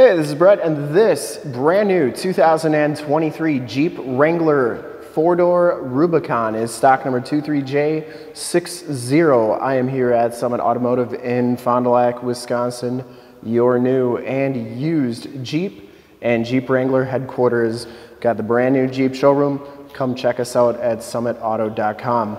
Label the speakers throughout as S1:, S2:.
S1: Hey, this is Brett, and this brand new 2023 Jeep Wrangler four-door Rubicon is stock number 23J60. I am here at Summit Automotive in Fond du Lac, Wisconsin, your new and used Jeep and Jeep Wrangler headquarters. Got the brand new Jeep showroom. Come check us out at summitauto.com.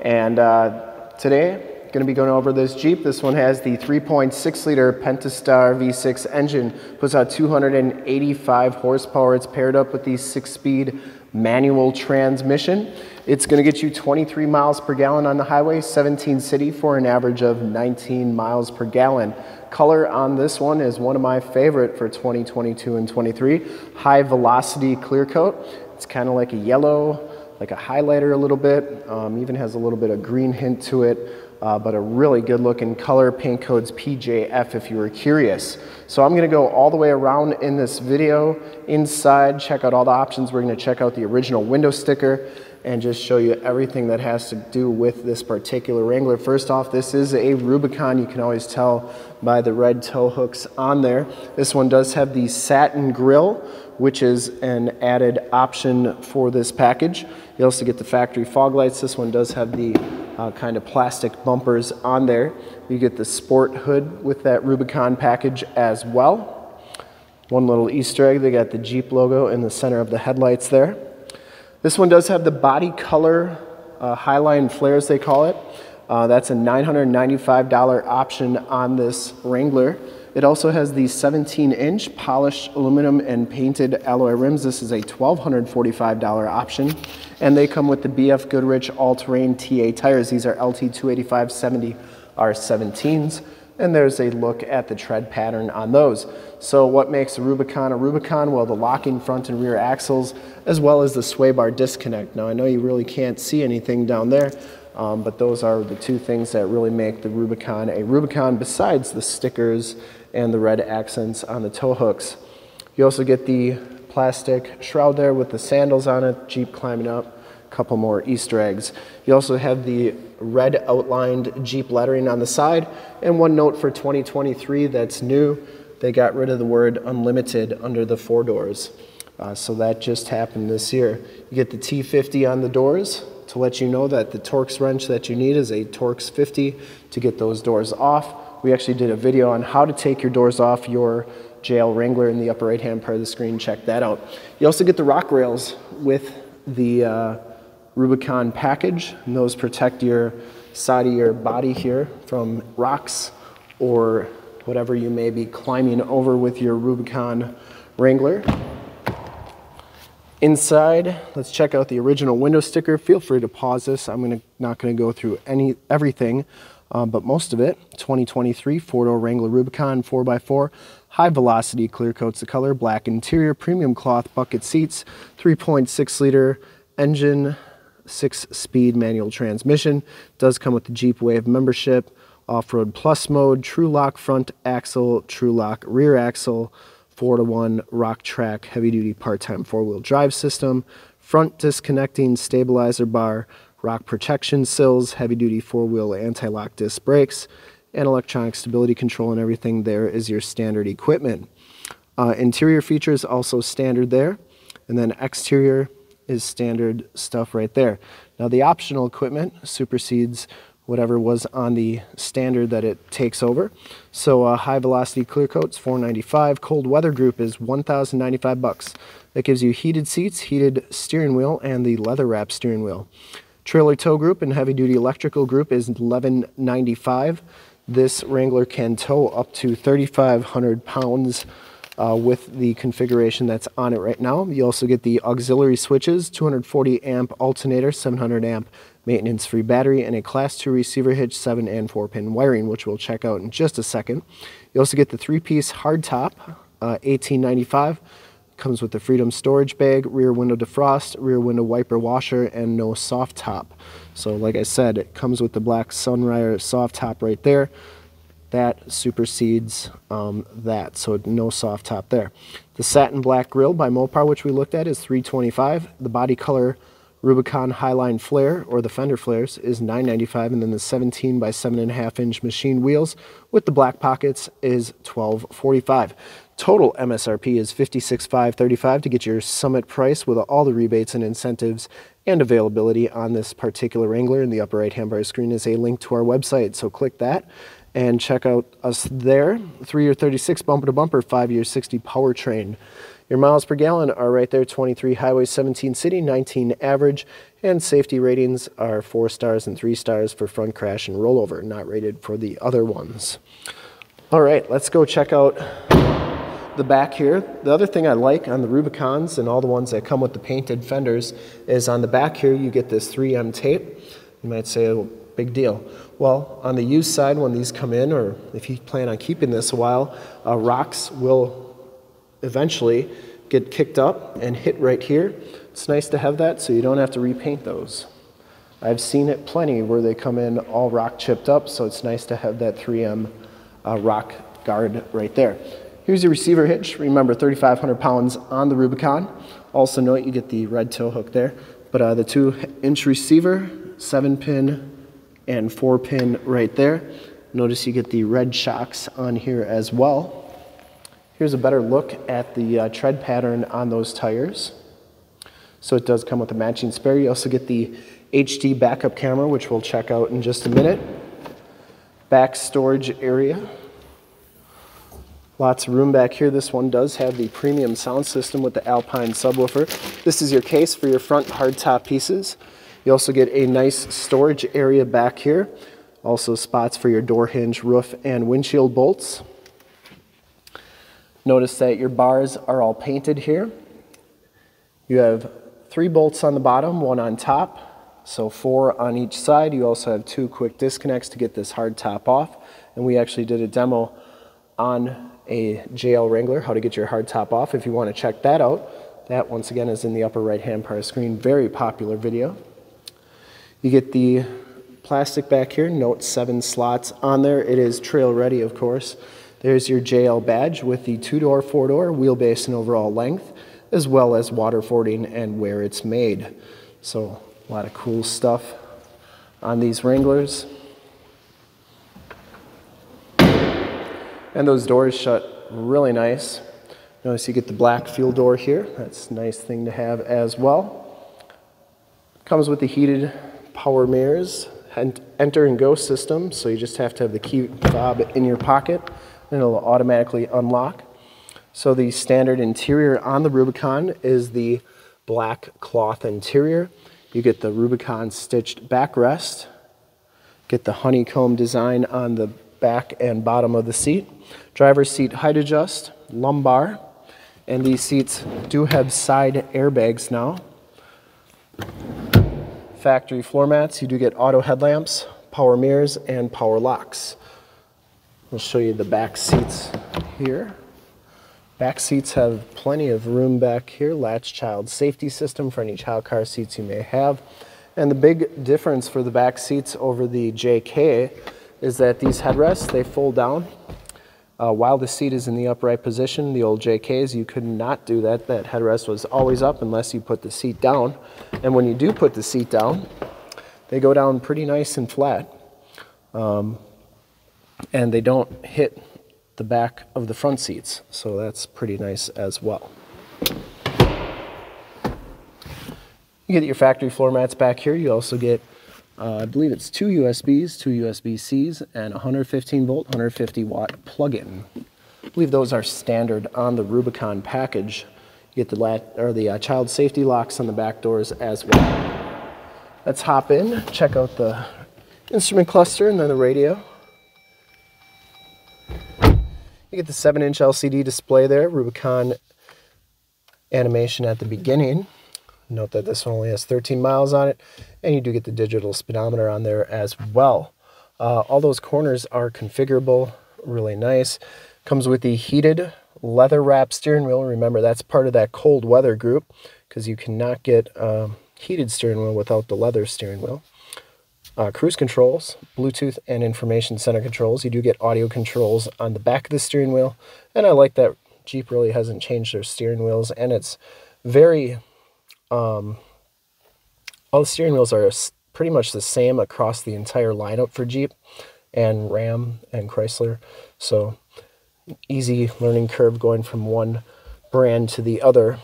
S1: And uh, today, Going to be going over this Jeep. This one has the 3.6 liter Pentastar V6 engine, puts out 285 horsepower. It's paired up with the six speed manual transmission. It's going to get you 23 miles per gallon on the highway, 17 city for an average of 19 miles per gallon. Color on this one is one of my favorite for 2022 and 23. High velocity clear coat. It's kind of like a yellow, like a highlighter a little bit. Um, even has a little bit of green hint to it uh, but a really good looking color. Paint code's PJF if you were curious. So I'm gonna go all the way around in this video. Inside, check out all the options. We're gonna check out the original window sticker and just show you everything that has to do with this particular Wrangler. First off, this is a Rubicon. You can always tell by the red tow hooks on there. This one does have the satin grille, which is an added option for this package. You also get the factory fog lights. This one does have the uh, kind of plastic bumpers on there. You get the sport hood with that Rubicon package as well. One little Easter egg, they got the Jeep logo in the center of the headlights there. This one does have the body color uh, Highline flares, they call it. Uh, that's a $995 option on this Wrangler. It also has the 17 inch polished aluminum and painted alloy rims. This is a $1,245 option. And they come with the BF Goodrich all-terrain TA tires. These are LT 285-70 R17s. And there's a look at the tread pattern on those. So what makes a Rubicon a Rubicon? Well, the locking front and rear axles, as well as the sway bar disconnect. Now I know you really can't see anything down there, um, but those are the two things that really make the Rubicon a Rubicon besides the stickers and the red accents on the tow hooks. You also get the plastic shroud there with the sandals on it, Jeep climbing up, a couple more Easter eggs. You also have the red outlined Jeep lettering on the side. And one note for 2023 that's new, they got rid of the word unlimited under the four doors. Uh, so that just happened this year. You get the T50 on the doors to let you know that the Torx wrench that you need is a Torx 50 to get those doors off. We actually did a video on how to take your doors off your JL Wrangler in the upper right hand part of the screen. Check that out. You also get the rock rails with the uh, Rubicon package. And those protect your side of your body here from rocks or whatever you may be climbing over with your Rubicon Wrangler. Inside, let's check out the original window sticker. Feel free to pause this. I'm gonna, not to go through any everything, um, but most of it, 2023 four-door Wrangler Rubicon 4x4, high velocity clear coats the color, black interior, premium cloth bucket seats, 3.6 liter engine, six speed manual transmission, does come with the Jeep Wave membership, off-road plus mode, Tru-Lok front axle, Tru-Lok rear axle, 4 to 1 Rock-Trac heavy duty part time four wheel drive system, front disconnecting stabilizer bar, rock protection sills, heavy duty four-wheel anti-lock disc brakes, and electronic stability control and everything there is your standard equipment. Uh, interior features also standard there, and then exterior is standard stuff right there. Now the optional equipment supersedes whatever was on the standard that it takes over. So uh, high velocity clear coats 495, cold weather group is 1095 bucks. That gives you heated seats, heated steering wheel, and the leather wrap steering wheel. Trailer tow group and heavy duty electrical group is 1195. This Wrangler can tow up to 3,500 pounds uh, with the configuration that's on it right now. You also get the auxiliary switches, 240 amp alternator, 700 amp maintenance free battery, and a class 2 receiver hitch, 7 and 4 pin wiring, which we'll check out in just a second. You also get the three piece hardtop, uh, 1895 Comes with the Freedom storage bag, rear window defrost, rear window wiper washer, and no soft top. So like I said, it comes with the black Sunrider soft top right there. That supersedes um, that, so no soft top there. The satin black grille by Mopar, which we looked at, is 325. The body color Rubicon Highline flare, or the fender flares, is 995 and then the 17 by 7.5 inch machine wheels with the black pockets is 1245 Total MSRP is $56,535 to get your summit price with all the rebates and incentives and availability on this particular Wrangler. In the upper right hand bar screen is a link to our website, so click that and check out us there. Three year 36 bumper to bumper, five year 60 powertrain. Your miles per gallon are right there 23 highway, 17 city, 19 average, and safety ratings are four stars and three stars for front crash and rollover, not rated for the other ones. All right, let's go check out the back here. The other thing I like on the Rubicons and all the ones that come with the painted fenders is on the back here you get this 3M tape. You might say, oh, big deal. Well, on the used side, when these come in, or if you plan on keeping this a while, uh, rocks will eventually get kicked up and hit right here. It's nice to have that so you don't have to repaint those. I've seen it plenty where they come in all rock chipped up, so it's nice to have that 3M uh, rock guard right there. Here's your receiver hitch. Remember, 3,500 pounds on the Rubicon. Also note you get the red tow hook there. But uh, the two inch receiver, seven pin and four pin right there. Notice you get the red shocks on here as well. Here's a better look at the uh, tread pattern on those tires. So it does come with a matching spare. You also get the HD backup camera, which we'll check out in just a minute. Back storage area. Lots of room back here. This one does have the premium sound system with the Alpine subwoofer. This is your case for your front hardtop pieces. You also get a nice storage area back here. Also spots for your door hinge, roof, and windshield bolts. Notice that your bars are all painted here. You have three bolts on the bottom, one on top, so four on each side. You also have two quick disconnects to get this hard top off. And we actually did a demo on a JL Wrangler, how to get your hard top off. If you want to check that out, that once again is in the upper right hand part of the screen. Very popular video. You get the plastic back here, note seven slots on there. It is trail ready, of course. There's your JL badge with the two-door, four-door, wheelbase and overall length, as well as waterfording and where it's made. So a lot of cool stuff on these Wranglers. And those doors shut really nice. Notice you get the black fuel door here. That's a nice thing to have as well. Comes with the heated power mirrors, and enter and go system. So you just have to have the key fob in your pocket and it'll automatically unlock. So the standard interior on the Rubicon is the black cloth interior. You get the Rubicon stitched backrest, get the honeycomb design on the back and bottom of the seat. Driver's seat height adjust, lumbar, and these seats do have side airbags now. Factory floor mats, you do get auto headlamps, power mirrors, and power locks. I'll show you the back seats here. Back seats have plenty of room back here, latch child safety system for any child car seats you may have. And the big difference for the back seats over the JK is that these headrests, they fold down. Uh, while the seat is in the upright position, the old JKs, you could not do that. That headrest was always up unless you put the seat down. And when you do put the seat down, they go down pretty nice and flat. Um, and they don't hit the back of the front seats. So that's pretty nice as well. You get your factory floor mats back here. You also get uh, I believe it's two USBs, two USB-Cs, and 115 volt, 150 watt plug-in. I believe those are standard on the Rubicon package. You get the, lat or the uh, child safety locks on the back doors as well. Let's hop in, check out the instrument cluster and then the radio. You get the 7-inch LCD display there, Rubicon animation at the beginning. Note that this one only has 13 miles on it, and you do get the digital speedometer on there as well. Uh, all those corners are configurable, really nice. Comes with the heated leather wrap steering wheel. Remember, that's part of that cold weather group because you cannot get a heated steering wheel without the leather steering wheel. Uh, cruise controls, Bluetooth and information center controls. You do get audio controls on the back of the steering wheel, and I like that Jeep really hasn't changed their steering wheels, and it's very um, all the steering wheels are pretty much the same across the entire lineup for Jeep and Ram and Chrysler. So easy learning curve going from one brand to the other.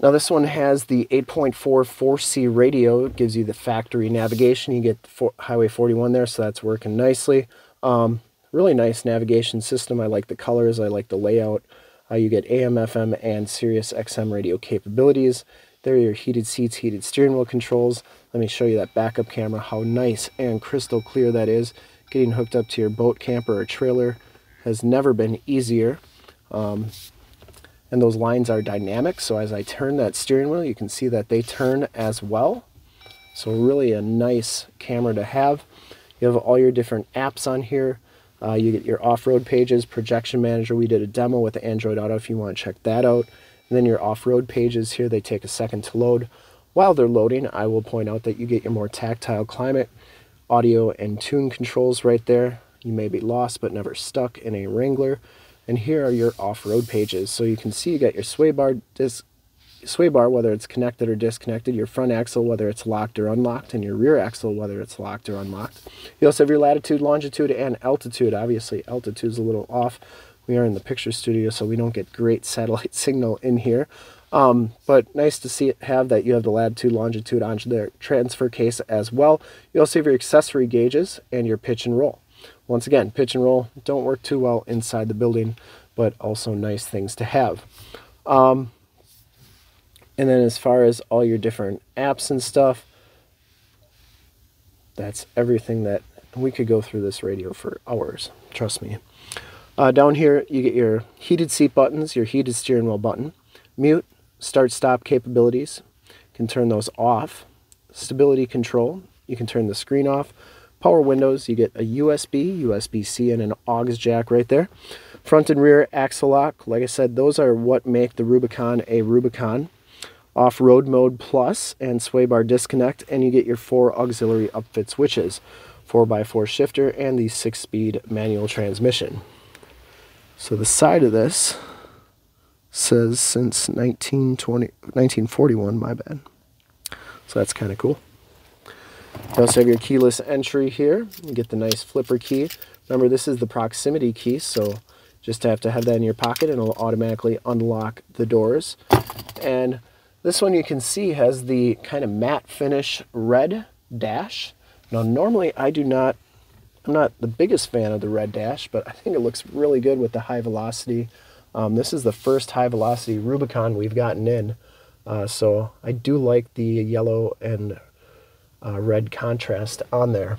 S1: Now this one has the 8.4 4C radio. It gives you the factory navigation. You get Highway 41 there, so that's working nicely. Um, really nice navigation system. I like the colors. I like the layout. Uh, you get AM, FM, and Sirius XM radio capabilities. There are your heated seats, heated steering wheel controls. Let me show you that backup camera, how nice and crystal clear that is. Getting hooked up to your boat, camper, or trailer has never been easier. Um, and those lines are dynamic, so as I turn that steering wheel, you can see that they turn as well. So really a nice camera to have. You have all your different apps on here. Uh, you get your off-road pages, projection manager. We did a demo with the Android Auto if you want to check that out. And then your off-road pages here, they take a second to load. While they're loading, I will point out that you get your more tactile climate, audio, and tune controls right there. You may be lost but never stuck in a Wrangler. And here are your off-road pages. So you can see you got your sway bar disc sway bar, whether it's connected or disconnected, your front axle, whether it's locked or unlocked, and your rear axle, whether it's locked or unlocked. You also have your latitude, longitude, and altitude. Obviously, altitude is a little off. We are in the picture studio, so we don't get great satellite signal in here. Um, but nice to see it have that you have the latitude, longitude on the transfer case as well. You also have your accessory gauges and your pitch and roll. Once again, pitch and roll don't work too well inside the building, but also nice things to have. Um, and then as far as all your different apps and stuff, that's everything that we could go through this radio for hours. Trust me. Uh, down here, you get your heated seat buttons, your heated steering wheel button, mute, start stop capabilities. You can turn those off. Stability control, you can turn the screen off. Power windows, you get a USB, USB-C, and an aux jack right there. Front and rear axle lock, like I said, those are what make the Rubicon a Rubicon off-road mode plus and sway bar disconnect and you get your four auxiliary upfit switches 4x4 shifter and the six speed manual transmission. So the side of this says since 1920 1941 my bad. So that's kind of cool. You also have your keyless entry here. You get the nice flipper key. Remember this is the proximity key so just have to have that in your pocket and it'll automatically unlock the doors. And this one you can see has the kind of matte finish red dash. Now normally I do not, I'm not the biggest fan of the red dash, but I think it looks really good with the high velocity. Um, this is the first high velocity Rubicon we've gotten in. Uh, so I do like the yellow and uh, red contrast on there.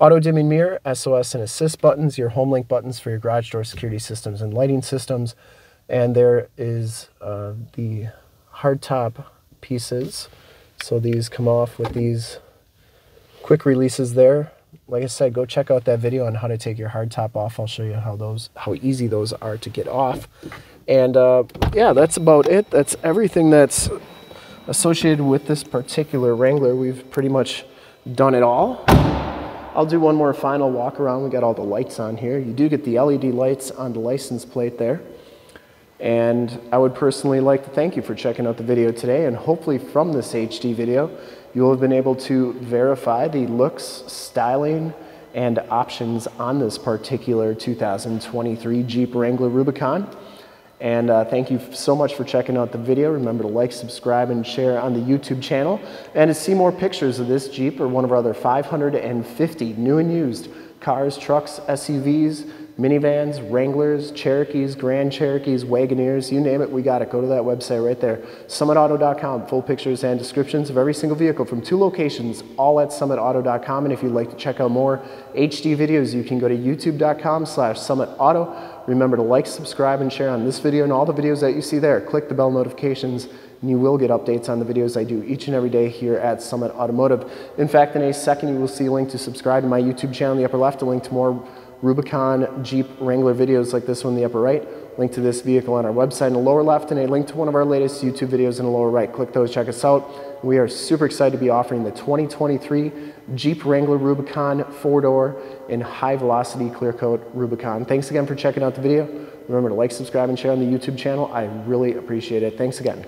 S1: Auto dimming mirror, SOS and assist buttons, your home link buttons for your garage door security systems and lighting systems. And there is uh, the hardtop pieces. So these come off with these quick releases there. Like I said, go check out that video on how to take your hardtop off. I'll show you how those, how easy those are to get off. And uh, yeah, that's about it. That's everything that's associated with this particular Wrangler. We've pretty much done it all. I'll do one more final walk around. We got all the lights on here. You do get the LED lights on the license plate there. And I would personally like to thank you for checking out the video today and hopefully from this HD video, you'll have been able to verify the looks, styling, and options on this particular 2023 Jeep Wrangler Rubicon. And uh, thank you so much for checking out the video. Remember to like, subscribe, and share on the YouTube channel. And to see more pictures of this Jeep or one of our other 550 new and used cars, trucks, SUVs, minivans, Wranglers, Cherokees, Grand Cherokees, Wagoneers, you name it, we got it. Go to that website right there, summitauto.com. Full pictures and descriptions of every single vehicle from two locations, all at summitauto.com. And if you'd like to check out more HD videos, you can go to youtube.com slash summitauto. Remember to like, subscribe, and share on this video and all the videos that you see there. Click the bell notifications and you will get updates on the videos I do each and every day here at Summit Automotive. In fact, in a second, you will see a link to subscribe to my YouTube channel in the upper left, a link to more Rubicon Jeep Wrangler videos like this one in the upper right, link to this vehicle on our website in the lower left, and a link to one of our latest YouTube videos in the lower right. Click those, check us out. We are super excited to be offering the 2023 Jeep Wrangler Rubicon four-door in high-velocity clear coat Rubicon. Thanks again for checking out the video. Remember to like, subscribe, and share on the YouTube channel. I really appreciate it. Thanks again.